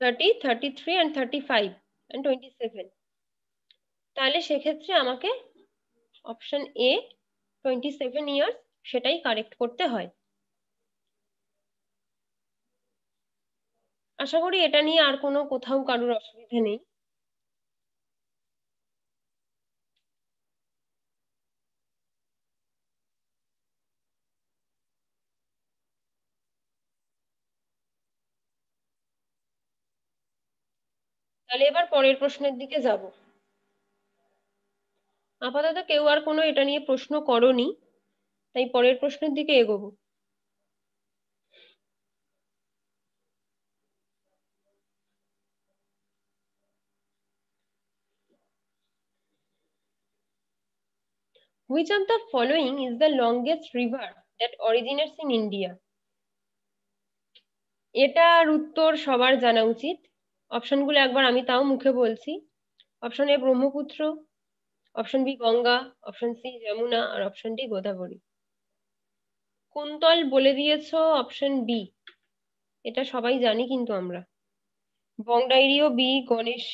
Thirty thirty three and thirty five and twenty seven তাহলে সেক্ষেত্রে আমাকে option A twenty seven years সেটাই কারেক্ট করতে হয়। আশা করি এটা নিয়ে আর কোনো কোথাও কারোর অসুবিধা নেই। তাহলে এবার পরের প্রশ্নের দিকে যাব। আপাতত কেউ আর কোনো এটা নিয়ে প্রশ্ন করনি, তাই পরের প্রশ্নের দিকে এগোবো। Which of the following is the longest river that originates in India? এটার উত্তর সবার জানা উচিত। অপশনগুলো একবার আমি তাও মুখে বলছি। Option A Brahmaputra option B Ganga option C Yamuna, R option D Godavari. Kuntal বলে দিয়েছ? অপশন বি এটা সবাই জানি কিন্তু আমরা। বংডাইরিও বি গণেশ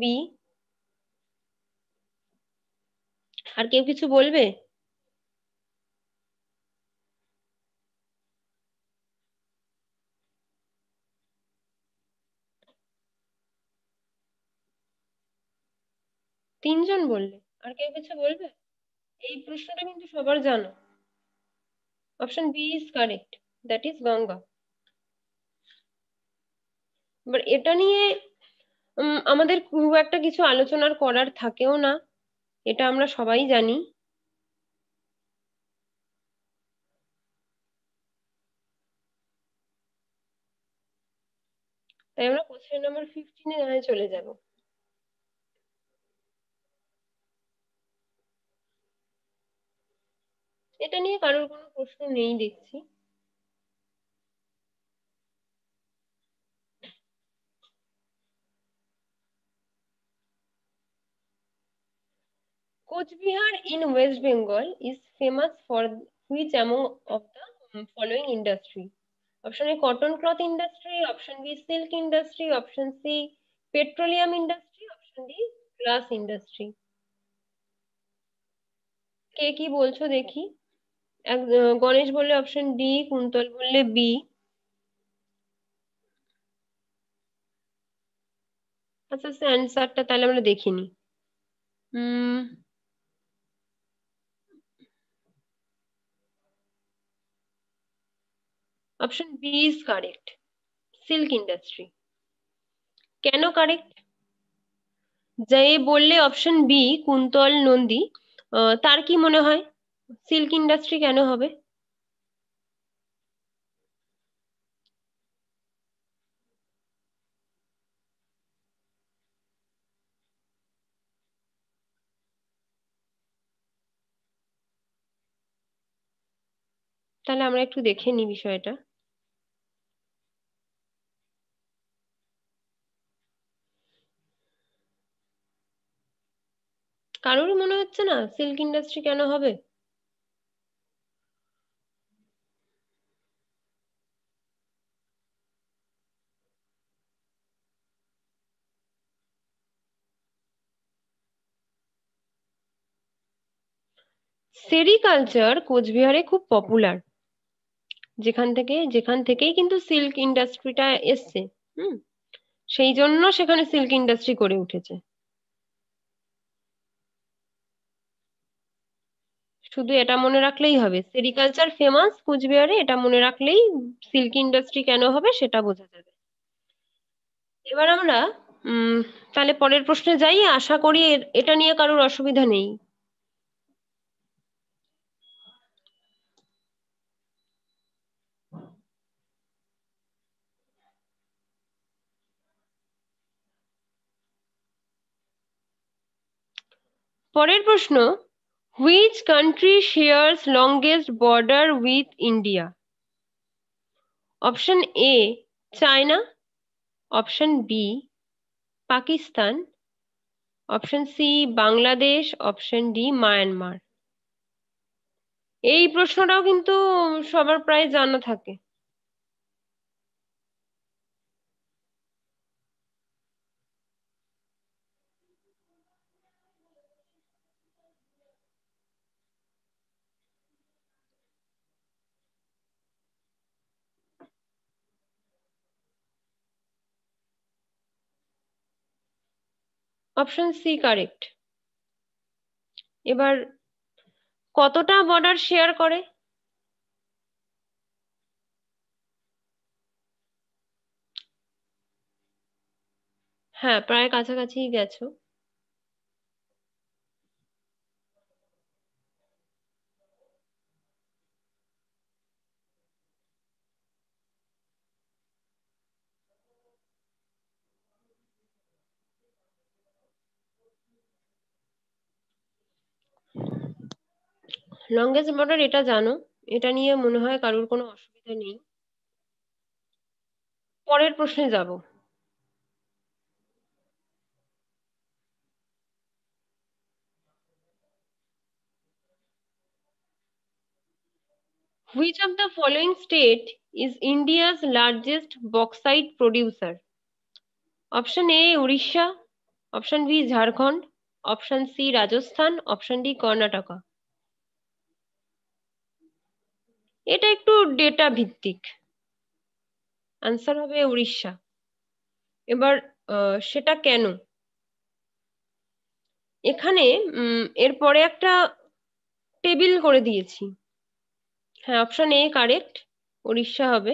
বি আর কেউ কিছু বলবে? তিনজন বললে, আর কেউ কিছু বলবে? এই প্রশ্নটা কিন্তু সবার জানো। Option B is correct that is Ganga. এবার এটা নিয়ে আমাদের খুব একটা কিছু আলোচনার করার থাকেও না, এটা আমরা সবাই জানি। তাই আমরা কোশ্চেন নাম্বার ফিফটিনে চলে যাব। এটা নিয়ে কারোর কোনো প্রশ্ন নেই দেখছি Coachbihar in West Bengal is famous for which among of the following industry? Option A cotton cloth industry, option B silk industry, option C petroleum industry, option D glass industry. কে কি বলছো দেখি গণেশ বললে অপশন ডি কুন্তল বললে B আচ্ছা আচ্ছা অ্যান্সারটা তাহলে আমরা দেখিনি। হুম option B is correct silk industry কেন কারেক্ট যে বললে অপশন বি কুন্তল নন্দী তার কি মনে হয়? সিল্ক ইন্ডাস্ট্রি কেন হবে? তাহলে আমরা একটু দেখে নিই বিষয়টা। কারোর মনে হচ্ছে না সিল্ক ইন্ডাস্ট্রি কেন হবে? সেরিকালচার কোচবিহারে খুব পপুলার যেখান থেকে, যেখান থেকেই কিন্তু সিল্ক ইন্ডাস্ট্রিটা এসছে, হুম? সেই জন্য সেখানে সিল্ক ইন্ডাস্ট্রি করে উঠেছে। শুধু এটা মনে রাখলেই হবে সেরিকালচার ফেমাস কুচবিহারে এটা মনে রাখলেই সিল্ক ইন্ডাস্ট্রি কেন হবে সেটা বোঝা যাবে। এবার আমরা, উম, তাহলে পরের প্রশ্নে যাই, আশা করি এটা নিয়ে কারোর অসুবিধা নেই। পরের প্রশ্ন which country shares longest border with India option A China option B Pakistan option C Bangladesh option D Myanmar এই প্রশ্নটাও কিন্তু সবার প্রায় জানা থাকে। অপশন সি কারেক্ট এবার কতটা বর্ডার শেয়ার করে? হ্যাঁ প্রায় কাছাকাছি গেছো। লংগেস্ট বর্ডার এটা জানো, এটা নিয়ে মনে হয় কারোর কোনো অসুবিধা নেই। পরের প্রশ্নে যাব। Which of the following state is India's largest bauxite producer option A Orissa option B Jharkhand option C Rajasthan option D Karnataka এটা একটু ডেটা ভিত্তিক। আনসার হবে উড়িষ্যা। এবার সেটা কেন? এখানে এরপরে একটা টেবিল করে দিয়েছি। হ্যাঁ অপশন এ কারেক্ট উড়িষ্যা হবে।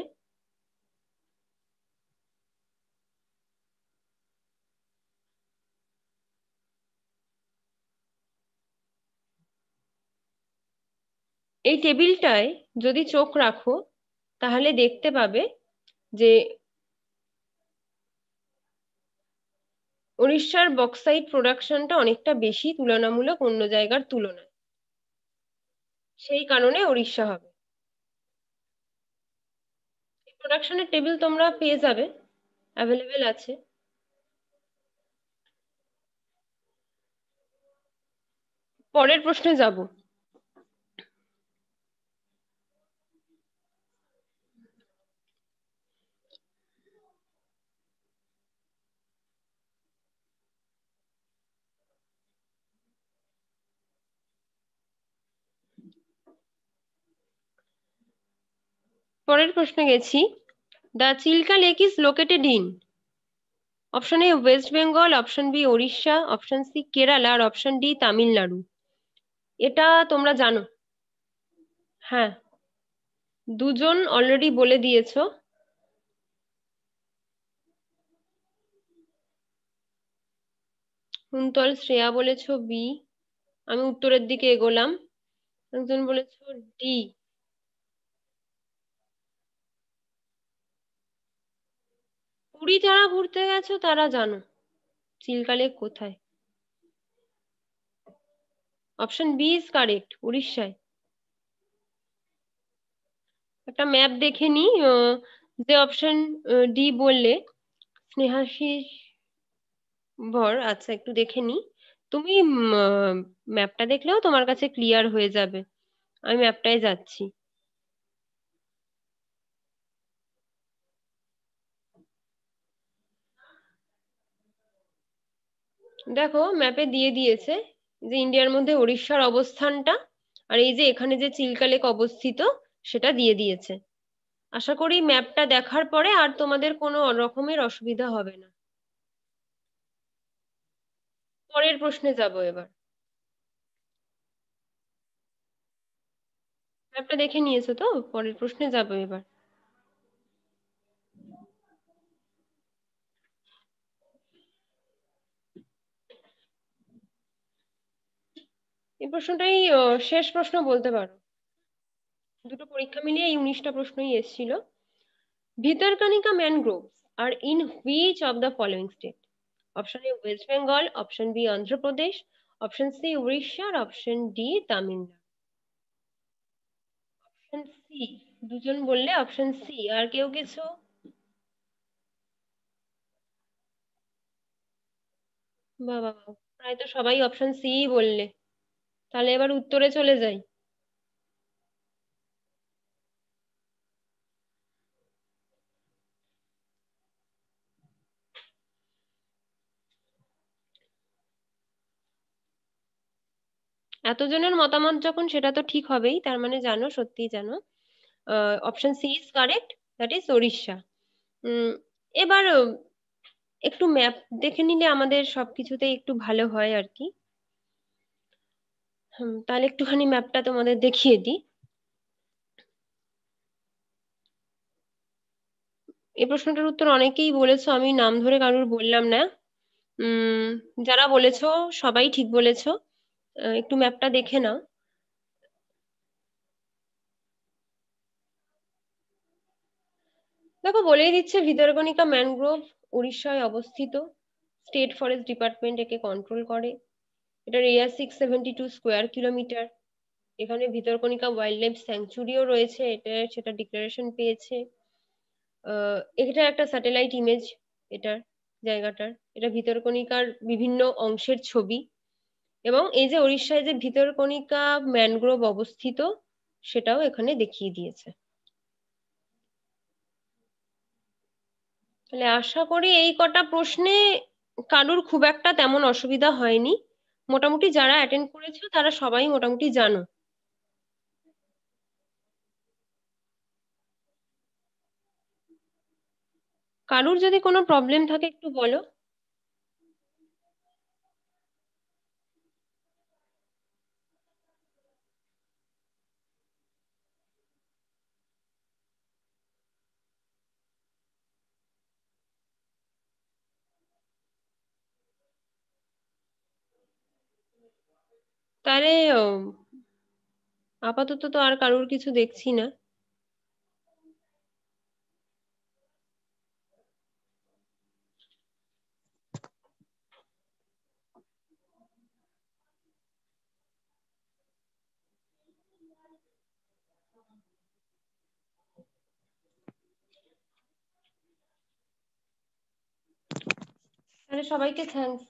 এই টেবিলটায় যদি চোখ রাখো, তাহলে দেখতে পাবে যে উড়িষ্যার বক্সাইট প্রোডাকশনটা অনেকটা বেশি তুলনামূলক অন্য জায়গার তুলনায়। সেই কারণে উড়িষ্যা হবে। প্রোডাকশনের টেবিল তোমরা পেয়ে যাবে, অ্যাভেলেবেল আছে। পরের প্রশ্নে যাব। পরের প্রশ্নে গেছি। The Chilka lake is located in. Option A West Bengal, option B Odisha, option C Kerala R option D Tamil Nadu. এটা তোমরা জানো। হ্যাঁ। দুজন অলরেডি বলে দিয়েছ। কুন্তল, শ্রেয়া বলেছ বি। আমি উত্তরের দিকে এগোলাম। একজন বলেছ ডি। পুরী যারা ঘুরতে গেছো তারা জানো চিল্কা লেক কোথায়? অপশন বি ইজ কারেক্ট উড়িষ্যায়। একটা ম্যাপ দেখে নি যে অপশন ডি বললে স্নেহাশিস ভর আচ্ছা একটু দেখে নি। তুমি ম্যাপটা দেখলেও তোমার কাছে ক্লিয়ার হয়ে যাবে। আমি ম্যাপটায় যাচ্ছি। দেখো ম্যাপে দিয়ে দিয়েছে যে ইন্ডিয়ার মধ্যে উড়িষ্যার অবস্থানটা আর এই যে এখানে যে চিল্কা লেক অবস্থিত সেটা দিয়ে দিয়েছে। আশা করি ম্যাপটা দেখার পরে আর তোমাদের কোনো রকমের অসুবিধা হবে না। পরের প্রশ্নে যাব এবার। ম্যাপটা দেখে নিয়েছো তো? পরের প্রশ্নে যাব এবার। প্রশ্নটাই শেষ প্রশ্ন বলতে পারো। দুটো পরীক্ষা মিলিয়ে এই উনিশটা প্রশ্নই এসেছিল। Bhitarkanika mangroves are in which of the following state option A West Bengal option B Andhra Pradesh option C Orissa R option D Tamil Nadu option C দুজন বললে অপশন সি আর কেউ কিছু? বাবা প্রায় তো সবাই অপশন সি বললে। তাহলে এবার উত্তরে চলে যাই। এতজনের মতামত যখন, সেটা তো ঠিক হবেই, তার মানে জানো, সত্যিই জানো। Option C is correct that is Odisha এবার, একটু ম্যাপ দেখে নিলে আমাদের সবকিছুতে একটু ভালো হয় আর কি। তাহলে একটুখানি ম্যাপটা তোমাদের দেখিয়ে দিই। এই প্রশ্নটার উত্তর অনেকেই বলেছ, আমি নাম ধরে কারুর বললাম না। যারা বলেছ, সবাই ঠিক বলেছ। একটু ম্যাপটা দেখে নাও। দেখো, বলেই দিচ্ছে ভিতরকণিকা ম্যানগ্রোভ উড়িষ্যায় অবস্থিত। স্টেট ফরেস্ট ডিপার্টমেন্ট একে কন্ট্রোল করে। এটার area six seventy two square kilometre. এখানে ভিতরকণিকা ওয়াইল্ড লাইফ স্যাংচুরিও রয়েছে, এটা সেটা ডিক্লারেশন পেয়েছে। এটা একটা স্যাটেলাইট ইমেজ, এটার জায়গাটার। এটা ভিতরকণিকার বিভিন্ন অংশের ছবি। এবং এই যে উড়িষ্যায় যে ভিতরকণিকা ম্যানগ্রোভ অবস্থিত, সেটাও এখানে দেখিয়ে দিয়েছে। তাহলে আশা করি এই কটা প্রশ্নে কারুর খুব একটা তেমন অসুবিধা হয়নি। মোটামুটি যারা অ্যাটেন্ড করেছ তারা সবাই মোটামুটি জানো। কারুর যদি কোনো প্রবলেম থাকে একটু বলো। তাহলে আপাতত তো আর কারোর কিছু দেখছি না। সবাইকে থ্যাংকস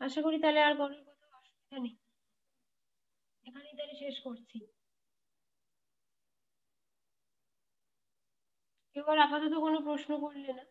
আশা করি তাহলে আর কোনো কোথাও অসুবিধা নেই। এখানেই তাহলে শেষ করছি। কেউ আর আপাতত কোনো প্রশ্ন করলে না।